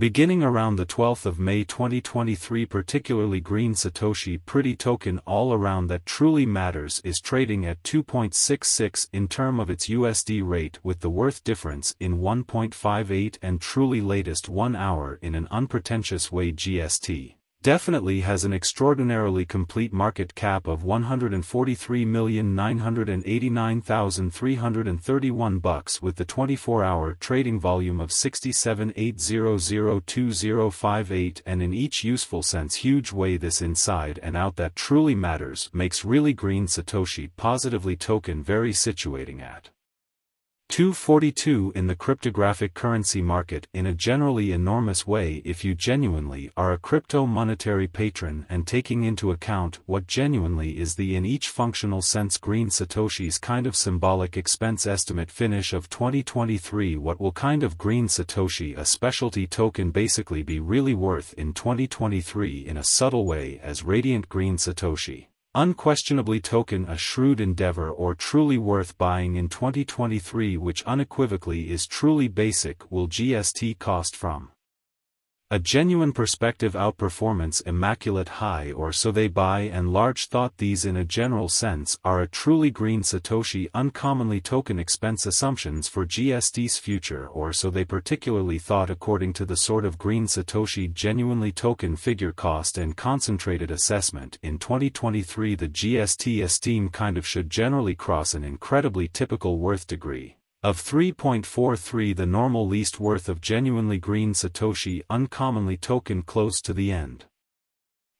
Beginning around the 12th of May 2023 particularly green Satoshi pretty token all around that truly matters is trading at 2.66 in term of its USD rate with the worth difference in 1.58 and truly latest 1 hour in an unpretentious way GST definitely has an extraordinarily complete market cap of 143,989,331 bucks with the 24-hour trading volume of 67,800,2058 and in each useful sense huge way this inside and out that truly matters makes really green Satoshi positively token very situating at 242 in the cryptographic currency market in a generally enormous way if you genuinely are a crypto monetary patron and taking into account what genuinely is the in each functional sense green Satoshi's kind of symbolic expense estimate finish of 2023 what will kind of green Satoshi a specialty token basically be really worth in 2023 in a subtle way as radiant green Satoshi. Unquestionably token a shrewd endeavor or truly worth buying in 2023 which unequivocally is truly basic will GST cost from a genuine perspective outperformance immaculate high or so they buy and large thought these in a general sense are a truly green Satoshi uncommonly token expense assumptions for GST's future or so they particularly thought according to the sort of green Satoshi genuinely token figure cost and concentrated assessment in 2023 the GST esteem kind of should generally cross an incredibly typical worth degree of 3.43 the normal least worth of genuinely green Satoshi uncommonly token close to the end.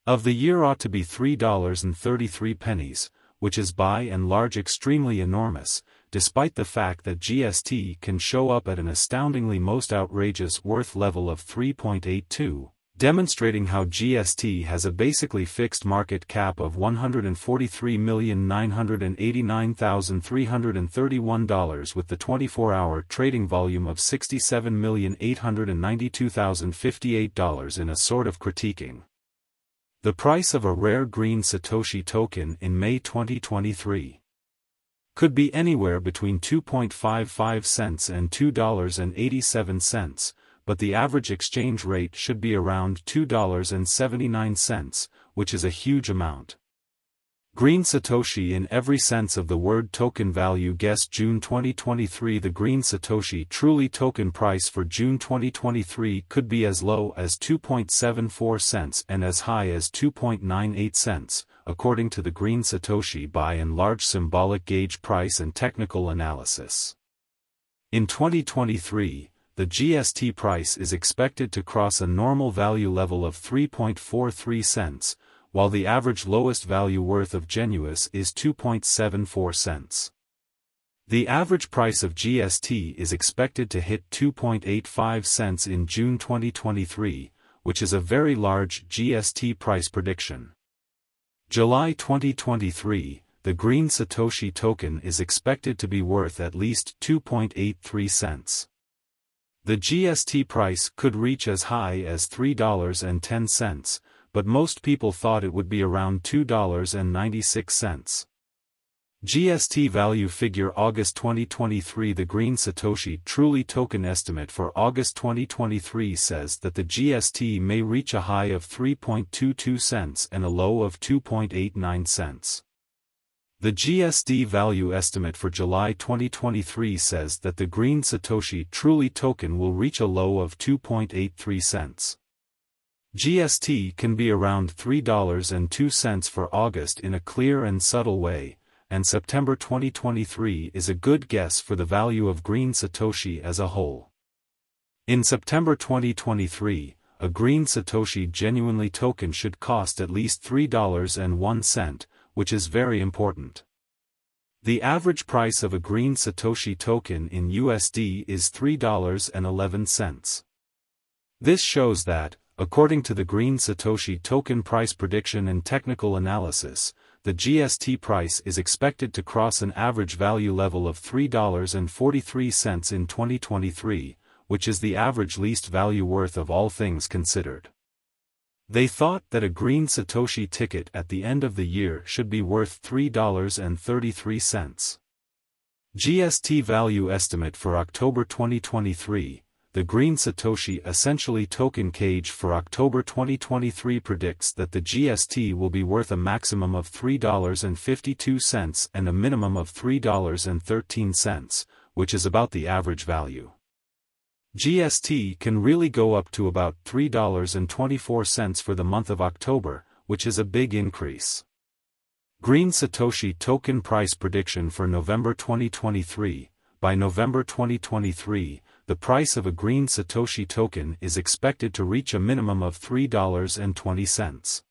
Of the year ought to be $3.33 pennies, which is by and large extremely enormous, despite the fact that GST can show up at an astoundingly most outrageous worth level of 3.82, demonstrating how GST has a basically fixed market cap of $143,989,331 with the 24-hour trading volume of $67,892,058 in a sort of critiquing. The price of a rare green Satoshi token in May 2023 could be anywhere between 2.55 cents and $2.87, but the average exchange rate should be around $2.79, which is a huge amount. Green Satoshi in every sense of the word token value guess June 2023 The Green Satoshi truly token price for June 2023 could be as low as 2.74 cents and as high as 2.98 cents, according to the Green Satoshi by and large symbolic gauge price and technical analysis. In 2023, the GST price is expected to cross a normal value level of 3.43 cents, while the average lowest value worth of Genuis is 2.74 cents. The average price of GST is expected to hit 2.85 cents in June 2023, which is a very large GST price prediction. July 2023, the green Satoshi token is expected to be worth at least 2.83 cents. The GST price could reach as high as $3.10, but most people thought it would be around $2.96. GST value figure August 2023 The Green Satoshi Truly token estimate for August 2023 says that the GST may reach a high of 3.22 cents and a low of 2.89 cents. The GST value estimate for July 2023 says that the green Satoshi Truly token will reach a low of 2.83 cents. GST can be around $3.02 for August in a clear and subtle way, and September 2023 is a good guess for the value of green Satoshi as a whole. In September 2023, a green Satoshi genuinely token should cost at least $3.01, which is very important. The average price of a green Satoshi token in USD is $3.11. This shows that, according to the green Satoshi token price prediction and technical analysis, the GST price is expected to cross an average value level of $3.43 in 2023, which is the average least value worth of all things considered. They thought that a green Satoshi ticket at the end of the year should be worth $3.33. GST value estimate for October 2023, the Green Satoshi Essentially Token Cage for October 2023 predicts that the GST will be worth a maximum of $3.52 and a minimum of $3.13, which is about the average value. GST can really go up to about $3.24 for the month of October, which is a big increase. Green Satoshi token price prediction for November 2023 By November 2023, the price of a green Satoshi token is expected to reach a minimum of $3.20.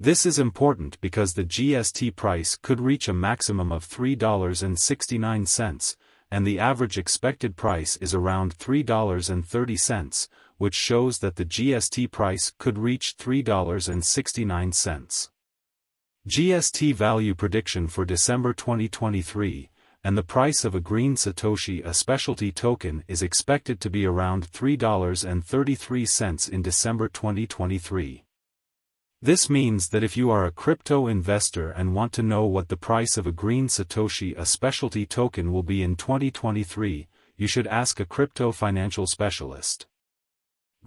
This is important because the GST price could reach a maximum of $3.69, and the average expected price is around $3.30, which shows that the GST price could reach $3.69. GST value prediction for December 2023, and the price of a green Satoshi a specialty token is expected to be around $3.33 in December 2023. This means that if you are a crypto investor and want to know what the price of a green Satoshi a specialty token will be in 2023, you should ask a crypto financial specialist.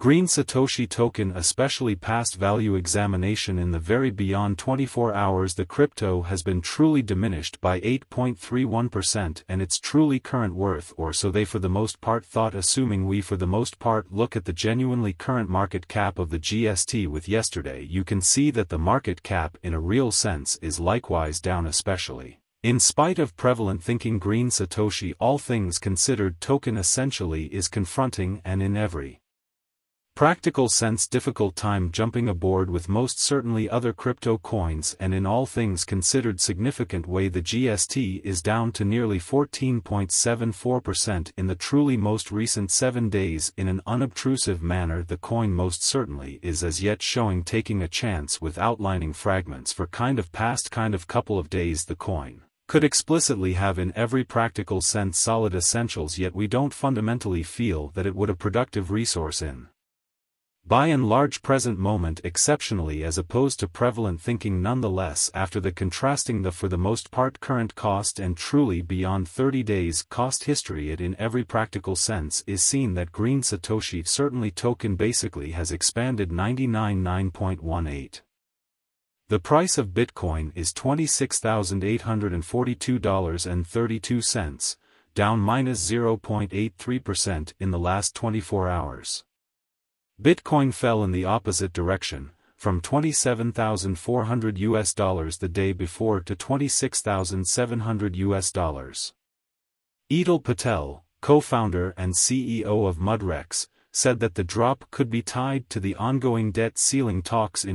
Green Satoshi token especially passed value examination in the very beyond 24 hours the crypto has been truly diminished by 8.31% and its truly current worth or so they for the most part thought assuming we for the most part look at the genuinely current market cap of the GST with yesterday you can see that the market cap in a real sense is likewise down especially. In spite of prevalent thinking green Satoshi all things considered token essentially is confronting and in every practical sense difficult time jumping aboard with most certainly other crypto coins and in all things considered significant way the GST is down to nearly 14.74% in the truly most recent 7 days in an unobtrusive manner the coin most certainly is as yet showing taking a chance with outlining fragments for kind of past kind of couple of days the coin could explicitly have in every practical sense solid essentials yet we don't fundamentally feel that it would a productive resource in by and large present moment exceptionally as opposed to prevalent thinking nonetheless after the contrasting the for the most part current cost and truly beyond 30 days cost history it in every practical sense is seen that green Satoshi certainly token basically has expanded 99.9.18. The price of Bitcoin is $26,842.32, down minus 0.83% in the last 24 hours. Bitcoin fell in the opposite direction, from 27,400 US dollars the day before to 26,700 US dollars. Edul Patel, co-founder and CEO of Mudrex, said that the drop could be tied to the ongoing debt ceiling talks in